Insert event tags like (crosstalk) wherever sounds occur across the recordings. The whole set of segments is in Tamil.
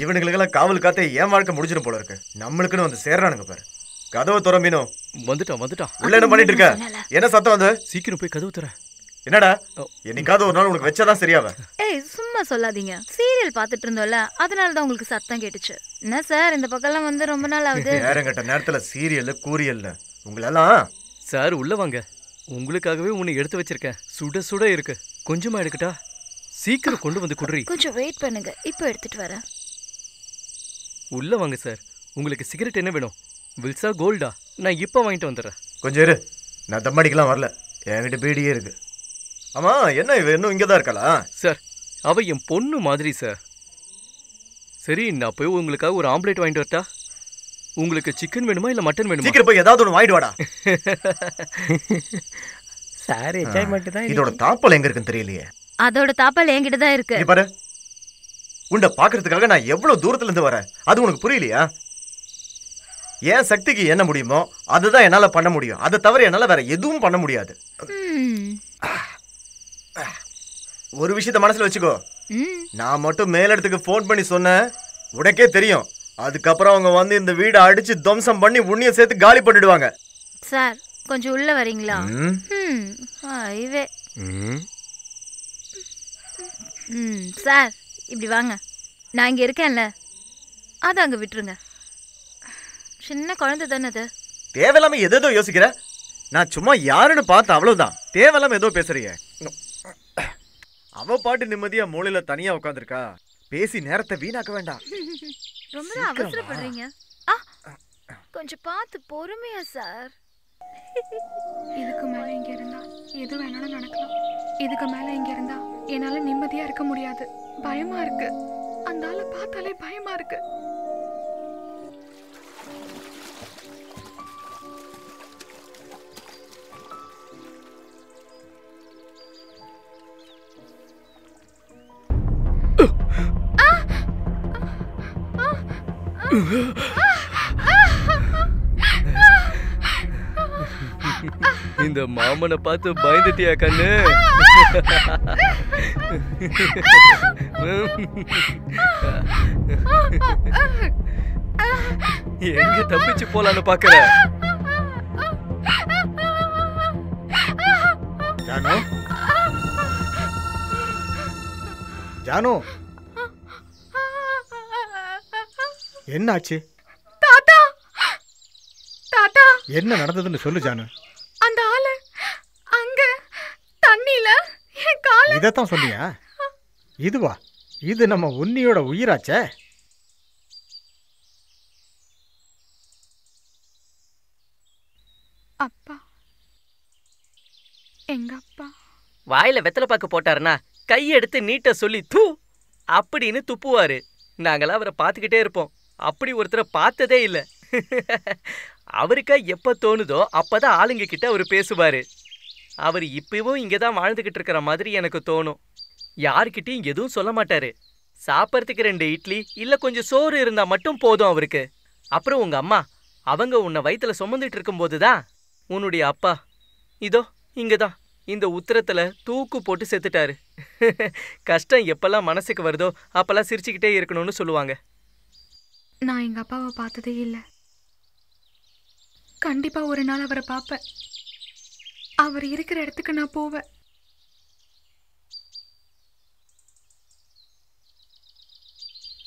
இவனுங்களுக்கெல்லாம் காவல் காத்தே என் வாழ்க்கை முடிஞ்சிடும் போல இருக்கு. நம்மளுக்குன்னு வந்து சேர்றானுங்க பாரு. கதவை திறம்பினோ வந்துட்டான் வந்துட்டான். உள்ள என்ன பண்ணிட்டு இருக்க? என்ன சத்தம் அது? சீக்கிரம் போய் கதவு தர என்னடா? என்னைக்காவது ஒரு நாள் உனக்கு வச்சாதான் சரியாவ. ஏய் சும்மா சொல்லாதீங்க. சீரியல் பார்த்துட்டு இருந்தோம்ல அதனால தான் உங்களுக்கு சத்தம் கேட்டுச்சு. என்ன சார் இந்த பக்கம்லாம் வந்து ரொம்ப நாள் ஆகுது? நேரங்கட்ட நேரத்துல சீரியல் கூரியல் உங்களெல்லாம்? சார் உள்ள வாங்க. உங்களுக்காகவே உன்னை எடுத்து வச்சிருக்கேன். சுட சுட இருக்கு. கொஞ்சமா எடுக்கட்டா? சீக்கிரம் கொண்டு வந்து குடுறி. கொஞ்சம் வெயிட் பண்ணுங்க. இப்போ எடுத்துட்டு வரேன். உள்ள வாங்க சார். உங்களுக்கு சிகரெட் என்ன வேணும்? வில்சா கோல்டா? நான் இப்போ வாங்கிட்டு வந்துடுறேன். கொஞ்சம் இரு. நான் தம்மடிக்கலாம் வரல. என்கிட்ட பீடியே இருக்கு. ஆமா என்ன இவ? இன்னும் இங்கதான் இருக்காளா? சார் அவ என் பொண்ணு மாதிரி சார். சரி நான் போய் உங்களுக்காக ஒரு ஆம்லேட் வாங்கிட்டு வரட்டா? உங்களுக்கு சிக்கன் வேணுமா இல்ல மட்டன் வேணுமா? சீக்கிரம் போய் ஏதாவது ஒன்று வாங்கிட்டு வாடா. (laughs) சார் என்ஜாய்மெண்ட் தான் இதோட தாப்பல் எங்க இருக்குன்னு தெரியலையே. அதோட தாப்பால் என்கிட்ட தான் இருக்கு. இங்க பாரு. உன்னை பாக்குறதுக்காக நான் எவ்வளவு தூரத்துல இருந்து வரேன்? அது உனக்கு புரியலையா? என் சக்திக்கு என்ன முடியுமோ அதுதான் என்னால பண்ண முடியும். அதை தவிர என்னால வேற எதுவும் பண்ண முடியாது. ஒரு விஷயத்த மனசுல வச்சுக்கோ. ம். நான் மட்டும் மேலிடத்துக்கு ஃபோன் பண்ணி சொன்னேன். உனக்கே தெரியும். அதுக்கப்புறம் அவங்க வந்து இந்த வீடை அடிச்சு துவம்சம் பண்ணி உன்னைய சேர்த்து காலி பண்ணிடுவாங்க. சார் கொஞ்சம் உள்ள வரீங்களா? ம் சார். இப்படி வாங்க. நான் இங்க இருக்கேன்ல. அதை அங்க விட்டுருங்க. சின்ன குழந்தை தானே அது. தேவையில்லாம எதேதோ யோசிக்கிற? நான் சும்மா யாருன்னு பார்த்தேன் அவ்வளவுதான். தேவையில்லாம ஏதோ பேசுறீங்க. அவ பாட்டு நிம்மதியா மூலையில தனியா உட்காந்துருக்கா பேசி நேரத்தை வீணாக்க வேண்டாம். ரொம்ப. அவசரப்படுறீங்க. கொஞ்சம் பார்த்து பொறுமையா சார். இதுக்கு மேலே இங்கே இருந்தால் எது வேணாலும் நடக்கலாம். இதுக்கு மேலே இங்கே இருந்தால் என்னால் நிம்மதியாக இருக்க முடியாது. பயமாக இருக்கு. அந்த ஆளை பார்த்தாலே பயமாக இருக்கு. இந்த மாமனை பார்த்து பயந்துட்டியா கண்ணு? எங்க தப்பிச்சு போலான்னு பாக்குற ஜானு? ஜானு? என்னாச்சு? தாத்தா! தாத்தா! என்ன நடந்ததுன்னு சொல்லு ஜானு அந்த ஆளு அங்க தண்ணில என் கால இதைத்தான் சொன்னியா? இதுவா? இது நம்ம உன்னியோட உயிராச்சே? அப்பா. எங்க அப்பா. வாயில வெத்தலை பாக்கு போட்டாருன்னா கையெடுத்து நீட்ட சொல்லி தூ அப்படின்னு துப்புவாரு. நாங்களாம் அவரை பார்த்துக்கிட்டே இருப்போம். அப்படி ஒருத்தரை பார்த்ததே இல்ல. (laughs) அவருக்கா எப்ப தோணுதோ அப்பதான் ஆளுங்க கிட்ட அவர் பேசுவாரு. அவர் இப்பவும் இங்கே தான் வாழ்ந்துக்கிட்டு இருக்கிற மாதிரி எனக்கு தோணும். யார்கிட்டையும் எதுவும் சொல்ல மாட்டாரு. சாப்பிட்றதுக்கு ரெண்டு இட்லி இல்லை கொஞ்சம் சோறு இருந்தால் மட்டும் போதும் அவருக்கு. அப்புறம் உங்கள் அம்மா அவங்க உன்னை வயிற்றில் சுமந்துட்டு இருக்கும்போது தான் உன்னுடைய அப்பா. இதோ இங்கே தான் இந்த உத்தரத்தில் தூக்கு போட்டு செத்துட்டாரு. (laughs) கஷ்டம் எப்பெல்லாம் மனசுக்கு வருதோ அப்பெல்லாம் சிரிச்சுக்கிட்டே இருக்கணும்னு சொல்லுவாங்க. நான் எங்கள் அப்பாவை பார்த்ததே இல்லை. கண்டிப்பாக ஒரு நாள் அவரை பார்ப்பேன். அவர் இருக்கிற இடத்துக்கு நான் போவேன்.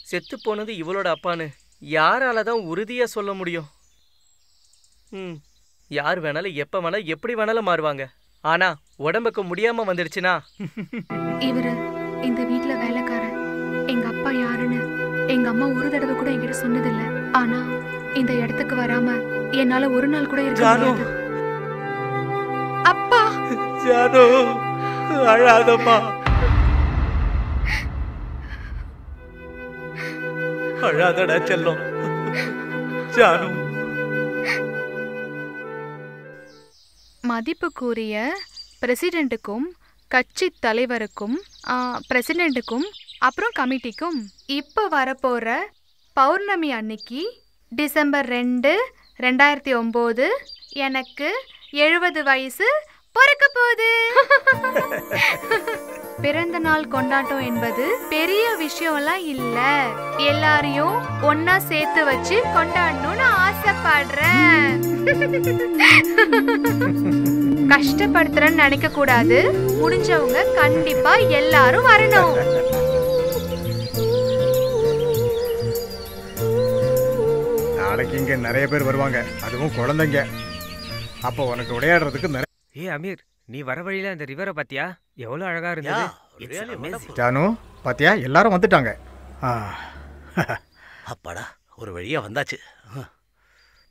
செத்து போனது இவளோட அப்பான்னு யாரால தான் உறுதியா சொல்ல முடியும்? ம் யார் வேணாலும் எப்ப வேணாலும் எப்படி வேணாலும் மாறுவாங்க. ஆனா உடம்புக்கு முடியாம வந்துடுச்சுன்னா? இவரு இந்த வீட்ல வேலைக்காரன் எங்க அப்பா யாருன்னு எங்க அம்மா ஒரு தடவை கூட என்கிட்ட சொன்னதில்ல. ஆனா இந்த இடத்துக்கு வராம என்னால ஒரு நாள் கூட இருக்க. முடியாது. ஜானு அழாதம்மா. அழாதடா செல்லும். ஜானு. மதிப்புக்குரிய பிரசிடெண்ட்டுக்கும் கட்சி தலைவருக்கும் ஆ, பிரசிடெண்ட்டுக்கும் அப்புறம் கமிட்டிக்கும் இப்போ வரப்போகிற பௌர்ணமி அன்னைக்கு டிசம்பர் ரெண்டு ரெண்டாயிரத்தி ஒம்பது எனக்கு எழுபது வயசு பிறக்க போகுது. (laughs) பிறந்த நாள் கொண்டாட்டம் என்பது பெரிய விஷயம்லாம் இல்ல. எல்லாரையும் ஒன்னா சேர்த்து வச்சு கொண்டாடணும்னு ஆசைப்படுறேன். (laughs) கஷ்டப்படுத்துறேன்னு நினைக்க கூடாது. முடிஞ்சவங்க கண்டிப்பா எல்லாரும் வரணும். நாளைக்கு இங்க நிறைய பேர் வருவாங்க. அதுவும் குழந்தைங்க. அப்போ உனக்கு விளையாடுறதுக்கு நிறைய ஏ அமீர் நீ வர வழியில அந்த ரிவரை பாத்தியா? எவ்வளவு அழகா இருந்தது. ஜானு பாத்தியா? எல்லாரும் வந்துட்டாங்க. (laughs) அப்பாடா ஒரு வழியா வந்தாச்சு.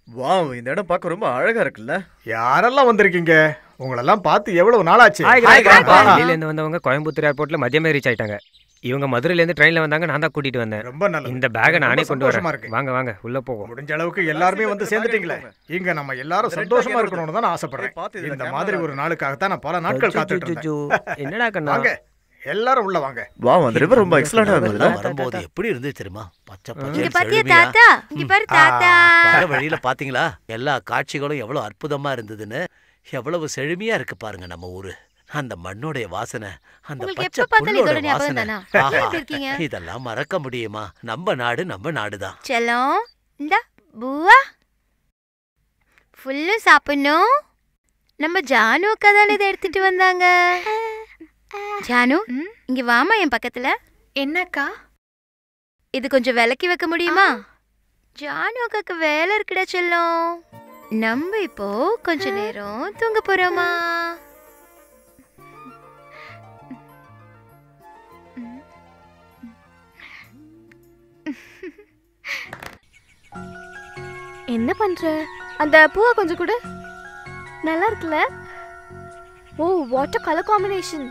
வாவ் இந்த இடம் பார்க்க ரொம்ப அழகா இருக்குல்ல. யாரெல்லாம் வந்திருக்கீங்க? உங்களெல்லாம் பார்த்து எவ்வளவு. டெல்லியில இருந்து வந்தவங்க கோயம்புத்தூர் ஏர்போர்ட்ல மதியமே ரீச் ஆயிட்டாங்க. இவங்க மதுரையில இருந்து ட்ரெயின்ல வந்தாங்க நான் தான் கூட்டிட்டு வந்தேன். ரொம்ப நல்லது. இந்த பேக்கை நானே கொண்டு சந்தோஷமா வரேன் இருக்கு. வாங்க வாங்க உள்ள போவோம். முடிஞ்ச அளவுக்கு எல்லாருமே வந்து சேர்ந்துட்டீங்களே? இங்க நம்ம எல்லாரும் சந்தோஷமா இருக்கணும்னு தான் ஆசைப்படுறேன். இந்த மாதிரி ஒரு இருக்கு. நாளுக்காகத்தான் நான் பல நாட்கள் காத்துட்டு இருந்தேன். என்னடா கண்ணா? வாங்க எல்லாரும் உள்ள வாங்க. வாவ் அந்த ரிவர் ரொம்ப எக்ஸலண்டா இதெல்லாம் வரும்போது எப்படி இருந்துச்சு தெரியுமா? பச்சை இங்க பச்சை பாத்தியா செழுமையா? தாத்தா? இங்க பாரு தாத்தா. வர வழியில பாத்தீங்களா? எல்லா காட்சிகளும் எவ்வளவு அற்புதமா இருந்ததுன்னு எவ்வளவு செழுமையா இருக்கு பாருங்க நம்ம ஊரு. அந்த மண்ணுடைய வாசனை அந்த உங்களுக்கு பச்சை எப்ப பார்த்தாலும் புல்லோட இதோட ஞாபகம் வாசனை. இதெல்லாம் மறக்க முடியுமா? நம்ம நாடு நம்ம நாடுதான். செல்லம் இந்த பூவா. ஃபுல்லு சாப்பிடணும். நம்ம ஜானு அக்கா தானே இதை எடுத்துட்டு வந்தாங்க. ஜானு? இங்க வாமா என் பக்கத்துல. என்னக்கா? இது கொஞ்சம் விலக்கி வைக்க முடியுமா? ஜானு அக்காக்கு வேலை இருக்குடா செல்லம். நம்ம இப்போ கொஞ்ச நேரம் தூங்க போறோமா? என்ன பண்ற? அந்த பூவை கொஞ்சம் கொடு. நல்லா இருக்குல்ல? ஓ வாட்டர் கலர் காம்பினேஷன்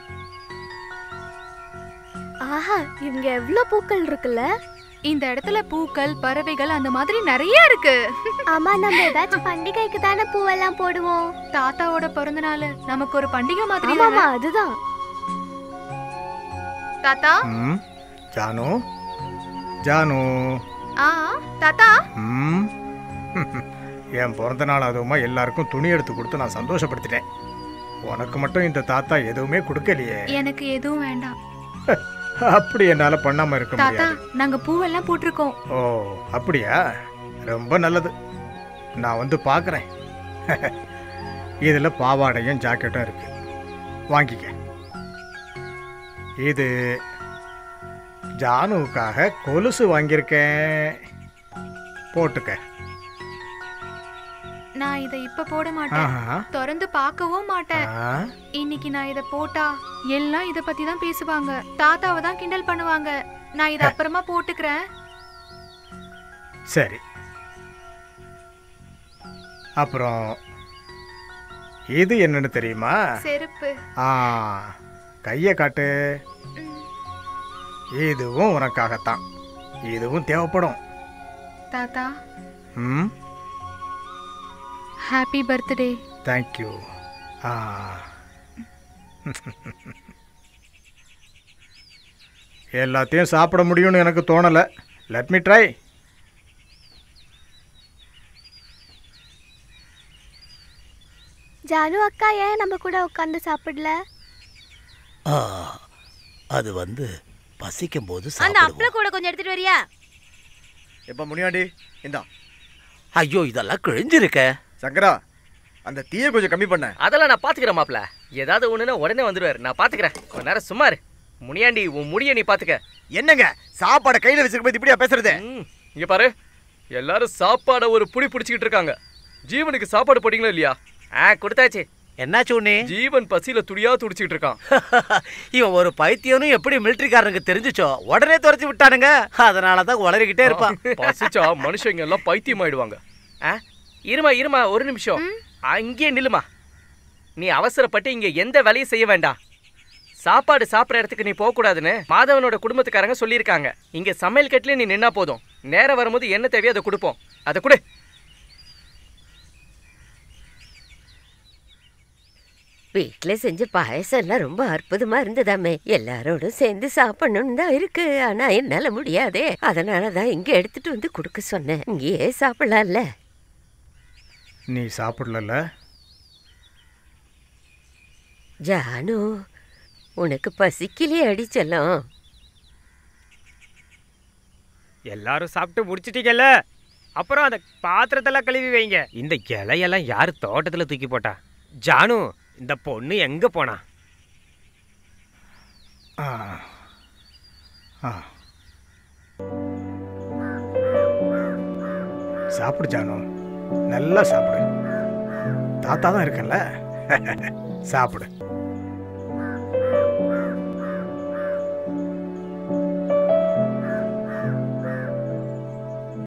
ஆஹா இங்க எவ்வளோ பூக்கள் இருக்குல்ல? இந்த இடத்துல பூக்கள் பறவைகள் அந்த மாதிரி நிறைய இருக்கு. ஆமா நம்ம ஏதாச்சும் பண்டிகைக்கு தானே பூவெல்லாம் போடுவோம். தாத்தாவோட பிறந்த நாள் நமக்கு ஒரு பண்டிகை மாதிரி தானே? அதுதான். தாத்தா? ஜானு? ஜானு? ஆ தாத்தா? ம். (laughs) என் பிறந்த நாள் அதுவுமா எல்லாருக்கும் துணி எடுத்து கொடுத்து நான் சந்தோஷப்படுத்திட்டேன். உனக்கு மட்டும் இந்த தாத்தா எதுவுமே கொடுக்கலையே. எனக்கு எதுவும் வேண்டாம். (laughs) அப்படி என்னால பண்ணாம இருக்க தாத்தா முடியாது. நாங்க பூவெல்லாம் போட்டிருக்கோம். ஓ அப்படியா? ரொம்ப நல்லது. நான் வந்து பார்க்குறேன் (laughs) இதில் பாவாடையும் ஜாக்கெட்டும் இருக்கு. வாங்கிக்க. இது ஜானுவுக்காக கொலுசு வாங்கியிருக்கேன். போட்டுக்க. நான் இதை இப்ப போட மாட்டேன். திறந்து பார்க்கவும் மாட்டேன். இன்னைக்கு நான் இத போட்டா எல்லாம் இத பத்தி தான் பேசுவாங்க. தாத்தாவை தான் கிண்டல் பண்ணுவாங்க. நான் இத அப்புறமா போட்டுக்கிறேன். சரி. அப்புறம் இது என்னன்னு தெரியுமா? செருப்பு. ஆ கையை காட்டு. இதுவும் உனக்காகத்தான். இதுவும் தேவைப்படும். தாத்தா. ம்? ஹாப்பி பர்த்டே தேங்க்யூ ஆ எல்லாத்தையும் சாப்பிட முடியும்னு எனக்கு தோணலை. லெட் மீ ட்ரை ஜானு அக்கா ஏன் நம்ம கூட உட்காந்து சாப்பிடல? ஆ, அது வந்து பசிக்கும் போது அந்த அப்பள கூட கொஞ்சம் எடுத்துட்டு வரியா? எப்ப முனியாண்டி இந்தா. ஐயோ இதெல்லாம் கிழிஞ்சிருக்க. சங்கரா அந்த தீயை கொஞ்சம் கம்மி பண்ண. அதெல்லாம் நான் பாத்துக்கிறேன் மாப்ள ஏதாவது ஒண்ணுன்னா உடனே வந்துருவாரு. நான் பாத்துக்கிறேன். கொஞ்ச நேரம் சும்மா இரு. முனியாண்டி உன் முடிய நீ பாத்துக்க. என்னங்க? சாப்பாடை கையில வச்சிருக்கும் இப்படியா பேசுறது? இங்க பாரு. எல்லாரும் சாப்பாட ஒரு புடி பிடிச்சிக்கிட்டு இருக்காங்க. ஜீவனுக்கு சாப்பாடு போட்டீங்களா இல்லையா? ஆ கொடுத்தாச்சு. என்னாச்சு உன்னே? ஜீவன் பசியில துடியா துடிச்சிட்டு இருக்கான். (laughs) இவன் ஒரு பைத்தியனும் எப்படி மிலிட்டரிக்காரனுக்கு தெரிஞ்சுச்சோ உடனே துரத்தி விட்டானுங்க. அதனால தான் உளறிக்கிட்டே இருப்பான். பசிச்சா மனுஷங்க எல்லாம் பைத்தியம் ஆயிடுவாங்க ஆ? இருமா இருமா ஒரு நிமிஷம். அங்கேயே நில்லுமா. நீ அவசரப்பட்டு இங்க எந்த வேலையும் செய்ய வேண்டாம். சாப்பாடு சாப்பிட்ற இடத்துக்கு நீ போகக்கூடாதுன்னு மாதவனோட குடும்பத்துக்காரங்க சொல்லியிருக்காங்க. இங்க சமையல் கட்டிலே நீ நின்னா போதும். நேரம் வரும்போது என்ன தேவையோ அதை கொடுப்போம். அதை கொடு. வீட்ல செஞ்ச பாயசம் எல்லாம் ரொம்ப அற்புதமா இருந்ததாமே. எல்லாரோடும் சேர்ந்து சாப்பிடணும்னு தான் இருக்கு. ஆனா என்னால முடியாதே. அதனால தான் இங்க எடுத்துட்டு வந்து கொடுக்க சொன்னேன். இங்கேயே சாப்பிடலாம்ல. நீ சாப்பிடல ஜானு உனக்கு பசிக்கலையே அடிச்சலாம். எல்லாரும் சாப்பிட்டு முடிச்சிட்டீங்கல்ல? அப்புறம் அந்த பாத்திரத்தெல்லாம் கழுவி வைங்க. இந்த இலையெல்லாம் யார் தோட்டத்தில் தூக்கி போட்டா? ஜானு இந்த பொண்ணு எங்க போனா? ஆ ஆ. சாப்பிடு ஜானு. நல்லா சாப்பிடு. தாத்தா தான் இருக்கல்ல? (laughs) சாப்பிடு.